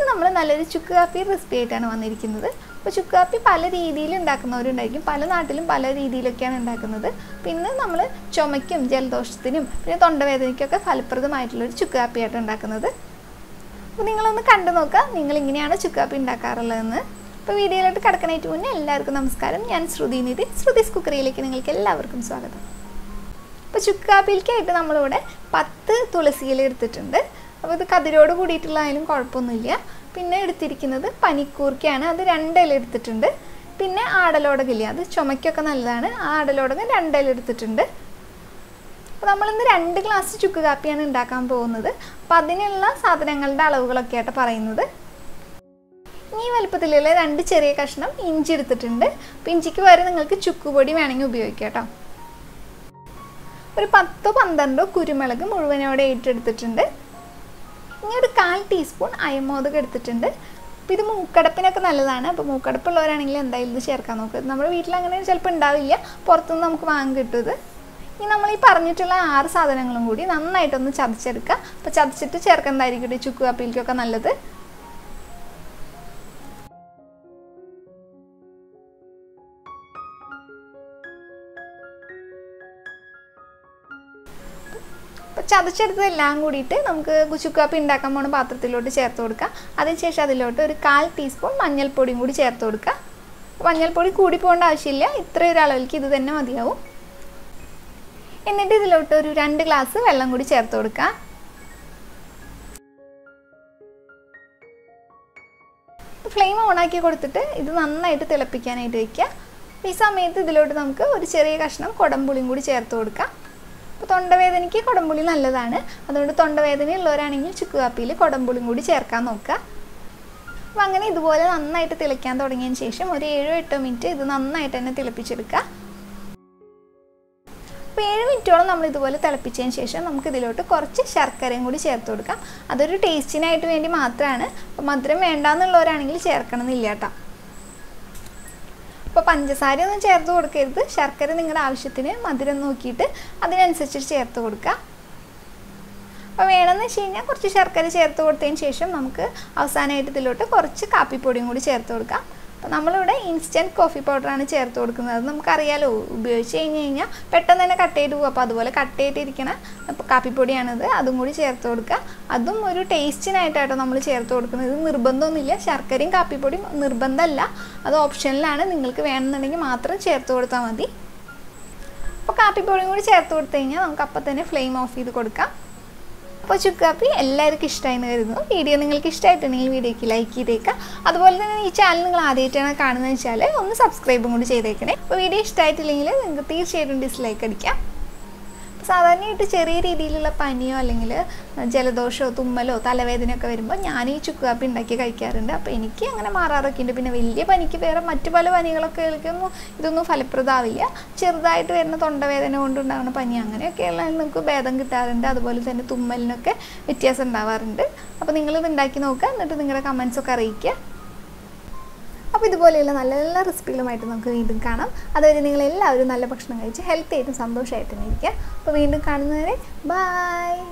ഇന്ന് നമ്മൾ നല്ലൊരു ചുക്ക് കാപ്പി റെസിപ്പി ആയിട്ടാണ് വന്നിരിക്കുന്നത്. അപ്പോൾ ചുക്ക് കാപ്പി പല രീതിയിൽ ഉണ്ടാക്കുന്നവരുണ്ടായിരിക്കും. പല നാട്ടിലും പല രീതിയിലൊക്കെയാണ് ഉണ്ടാക്കുന്നത്. പിന്നെ നമ്മൾ ചുമയ്ക്കും ജലദോഷത്തിനും പിന്നെ തൊണ്ടവേദനയ്ക്കൊക്കെ ഫലപ്രദമായിട്ടുള്ളൊരു ചുക്ക് കാപ്പിയായിട്ട് ഉണ്ടാക്കുന്നത്. അപ്പോൾ നിങ്ങളൊന്ന് കണ്ടു നോക്കുക നിങ്ങൾ ഇങ്ങനെയാണ് ചുക്ക് കാപ്പി ഉണ്ടാക്കാറുള്ളതെന്ന്. അപ്പോൾ വീഡിയോയിലോട്ട് കിടക്കണേറ്റ് മുന്നേ എല്ലാവർക്കും നമസ്കാരം. ഞാൻ ശ്രുതി നിധി ശ്രുതിസ് കുക്കറിയിലേക്ക് നിങ്ങൾക്ക് എല്ലാവർക്കും സ്വാഗതം. അപ്പോൾ ചുക്ക് കാപ്പിയിലേക്കായിട്ട് നമ്മളിവിടെ പത്ത് തുളസിയില എടുത്തിട്ടുണ്ട്. അപ്പോൾ ഇത് കതിരോട് കൂടിയിട്ടുള്ളതായാലും കുഴപ്പമൊന്നുമില്ല. പിന്നെ എടുത്തിരിക്കുന്നത് പനിക്കൂർക്കയാണ്. അത് രണ്ടില എടുത്തിട്ടുണ്ട്. പിന്നെ ആടലോടകില്ല? അത് ചുമയ്ക്കൊക്കെ നല്ലതാണ്. ആ ആടലോടകം രണ്ടില എടുത്തിട്ടുണ്ട്. അപ്പോൾ നമ്മളിന്ന് രണ്ട് ഗ്ലാസ് ചുക്ക് കാപ്പിയാണ് ഉണ്ടാക്കാൻ പോകുന്നത്. അപ്പം അതിനുള്ള സാധനങ്ങളുടെ അളവുകളൊക്കെ ആയിട്ട് പറയുന്നത്. ഈ വലുപ്പത്തിലുള്ള രണ്ട് ചെറിയ കഷ്ണം ഇഞ്ചി എടുത്തിട്ടുണ്ട്. അപ്പോൾ ഇഞ്ചിക്ക് പകരം നിങ്ങൾക്ക് ചുക്കുപൊടി വേണമെങ്കിൽ ഉപയോഗിക്കാം കേട്ടോ. ഒരു പത്തോ പന്ത്രണ്ടോ കുരുമുളക് മുഴുവനോടെ ഏറ്റെടുത്തിട്ടുണ്ട് ഇനി ഒരു കാൽ ടീസ്പൂൺ അയമോദകം എടുത്തിട്ടുണ്ട്. അപ്പോൾ ഇത് മൂക്കടപ്പിനൊക്കെ നല്ലതാണ്. അപ്പോൾ മൂക്കടപ്പുള്ളവരാണെങ്കിൽ എന്തായാലും ഇത് ചേർക്കാൻ നോക്കുക നമ്മുടെ വീട്ടിൽ അങ്ങനെ ചിലപ്പോൾ ഉണ്ടാവില്ല. പുറത്തുനിന്ന് നമുക്ക് വാങ്ങി കിട്ടും ഇനി നമ്മൾ ഈ പറഞ്ഞിട്ടുള്ള ആറ് സാധനങ്ങളും കൂടി നന്നായിട്ടൊന്ന് ചതച്ചെടുക്കുക അപ്പോൾ ചതച്ചിട്ട് ചേർക്കുന്നതായിരിക്കും ചുക്ക് കാപ്പിയിലേക്കൊക്കെ നല്ലത്? ചതച്ചെടുത്തതെല്ലാം കൂടിയിട്ട് നമുക്ക് കുശുക്കാപ്പി ഉണ്ടാക്കാൻ പോണ പാത്രത്തിലോട്ട് ചേർത്ത് കൊടുക്കുക. അതിനുശേഷം അതിലോട്ട് ഒരു കാൽ ടീസ്പൂൺ മഞ്ഞൾപ്പൊടിയും കൂടി ചേർത്ത് കൊടുക്കുക. മഞ്ഞൾപ്പൊടി കൂടി പോകേണ്ട ആവശ്യമില്ല. ഇത്ര ഒരു അളവിലേക്ക് ഇത് തന്നെ മതിയാവും. എന്നിട്ട് ഇതിലോട്ട് ഒരു രണ്ട് ഗ്ലാസ് വെള്ളം കൂടി ചേർത്ത് കൊടുക്കുക. ഫ്ലെയിം ഓണാക്കി കൊടുത്തിട്ട് ഇത് നന്നായിട്ട് തിളപ്പിക്കാനായിട്ട് വയ്ക്കുക ഈ സമയത്ത് ഇതിലോട്ട് നമുക്ക് ഒരു ചെറിയ കഷ്ണം കുടംപുളിയും കൂടി ചേർത്ത് കൊടുക്കാം അപ്പോൾ തൊണ്ടവേദനയ്ക്ക് കുടംപുളി നല്ലതാണ്. അതുകൊണ്ട് തൊണ്ടവേദന ഉള്ളവരാണെങ്കിൽ ചുക്ക് കാപ്പിയിൽ കുടംപുളിയും കൂടി ചേർക്കാൻ നോക്കുക. അപ്പോൾ അങ്ങനെ ഇതുപോലെ നന്നായിട്ട് തിളയ്ക്കാൻ തുടങ്ങിയതിന് ശേഷം ഒരു ഏഴോ എട്ടോ മിനിറ്റ് ഇത് നന്നായിട്ട് തന്നെ തിളപ്പിച്ചെടുക്കുക. അപ്പോൾ ഏഴ് മിനിറ്റോളം നമ്മൾ ഇതുപോലെ തിളപ്പിച്ചതിന് ശേഷം നമുക്ക് ഇതിലോട്ട് കുറച്ച് ശർക്കരയും കൂടി ചേർത്ത് കൊടുക്കാം. അതൊരു ടേസ്റ്റിനായിട്ട് വേണ്ടി മാത്രമാണ്. അപ്പോൾ മധുരം വേണ്ടാന്നുള്ളവരാണെങ്കിൽ ചേർക്കണമെന്നില്ല കേട്ടോ. അപ്പോൾ പഞ്ചസാരയൊന്നും ചേർത്ത് കൊടുക്കരുത്. ശർക്കര നിങ്ങളുടെ ആവശ്യത്തിന് മധുരം നോക്കിയിട്ട് അതിനനുസരിച്ച് ചേർത്ത് കൊടുക്കുക. അപ്പോൾ വേണമെന്ന് വെച്ച് കഴിഞ്ഞാൽ കുറച്ച് ശർക്കര ചേർത്ത് കൊടുത്തതിന് ശേഷം നമുക്ക് അവസാനമായിട്ട് ഇതിലോട്ട് കുറച്ച് കാപ്പിപ്പൊടിയും കൂടി ചേർത്ത് കൊടുക്കാം. അപ്പോൾ നമ്മളിവിടെ ഇൻസ്റ്റന്റ് കോഫി പൗഡറാണ് ചേർത്ത് കൊടുക്കുന്നത്. അത് നമുക്കറിയാലോ ഉപയോഗിച്ച് കഴിഞ്ഞ് കഴിഞ്ഞാൽ പെട്ടെന്ന് തന്നെ കട്ട് ചെയ്ത് പോകും അപ്പോൾ അതുപോലെ കട്ട് ചെയ്തിരിക്കണ കാപ്പിപ്പൊടിയാണിത്. അതും കൂടി ചേർത്ത് കൊടുക്കുക. അതും ഒരു ടേസ്റ്റിനായിട്ടാട്ടോ നമ്മൾ ചേർത്ത് കൊടുക്കുന്നത്. ഇത് നിർബന്ധമൊന്നുമില്ല. ശർക്കരയും കാപ്പിപ്പൊടിയും നിർബന്ധമല്ല. അത് ഓപ്ഷനിലാണ് നിങ്ങൾക്ക് വേണമെന്നുണ്ടെങ്കിൽ മാത്രം ചേർത്ത് കൊടുത്താൽ മതി. അപ്പോൾ കാപ്പിപ്പൊടിയും കൂടി ചേർത്ത് കൊടുത്തു കഴിഞ്ഞാൽ നമുക്ക് അപ്പം തന്നെ ഫ്ലെയിം ഓഫ് ചെയ്ത് കൊടുക്കാം. അപ്പോൾ ചുക്കാപ്പി എല്ലാവർക്കും ഇഷ്ടമായെന്ന് കരുതുന്നു. വീഡിയോ നിങ്ങൾക്ക് ഇഷ്ടമായിട്ടുണ്ടെങ്കിൽ വീഡിയോയ്ക്ക് ലൈക്ക് ചെയ്തേക്കുക. അതുപോലെ തന്നെ ഈ ചാനൽ നിങ്ങൾ ആദ്യമായിട്ടാണ് കാണുന്നത് വെച്ചാൽ ഒന്ന് സബ്സ്ക്രൈബും കൂടി ചെയ്തേക്കണേ. അപ്പോൾ വീഡിയോ ഇഷ്ടമായിട്ടില്ലെങ്കിൽ നിങ്ങൾക്ക് തീർച്ചയായിട്ടും ഡിസ്ലൈക്ക് അടിക്കാം. സാധാരണയായിട്ട് ചെറിയ രീതിയിലുള്ള പനിയോ അല്ലെങ്കിൽ ജലദോഷമോ തുമ്മലോ തലവേദനയൊക്കെ വരുമ്പോൾ ഞാൻ ഈ ചുക്ക് കാപ്പി ഉണ്ടാക്കി കഴിക്കാറുണ്ട്. അപ്പോൾ എനിക്ക് അങ്ങനെ മാറാറൊക്കെ ഉണ്ട്. പിന്നെ വലിയ പനിക്ക് വേറെ മറ്റു പല പനികളൊക്കെ കേൾക്കുമ്പോൾ ഇതൊന്നും ഫലപ്രദമാവില്ല. ചെറുതായിട്ട് വരുന്ന തൊണ്ടവേദന കൊണ്ടുണ്ടാകുന്ന പനി അങ്ങനെയൊക്കെയുള്ള നമുക്ക് ഭേദം കിട്ടാറുണ്ട്. അതുപോലെ തന്നെ തുമ്മലിനൊക്കെ വ്യത്യാസം ഉണ്ടാവാറുണ്ട്. അപ്പോൾ നിങ്ങളിത് ഉണ്ടാക്കി നോക്കുക. എന്നിട്ട് നിങ്ങളുടെ കമൻസൊക്കെ അറിയിക്കുക. അപ്പോൾ ഇതുപോലെയുള്ള നല്ല നല്ല റെസിപ്പികളുമായിട്ട് നമുക്ക് വീണ്ടും കാണാം. അതുവരെ നിങ്ങൾ എല്ലാവരും നല്ല ഭക്ഷണം കഴിച്ച് ഹെൽത്തി ആയിട്ടും സന്തോഷമായിട്ടും ഇരിക്കുക. അപ്പോൾ വീണ്ടും കാണുന്നവരെ ബായ്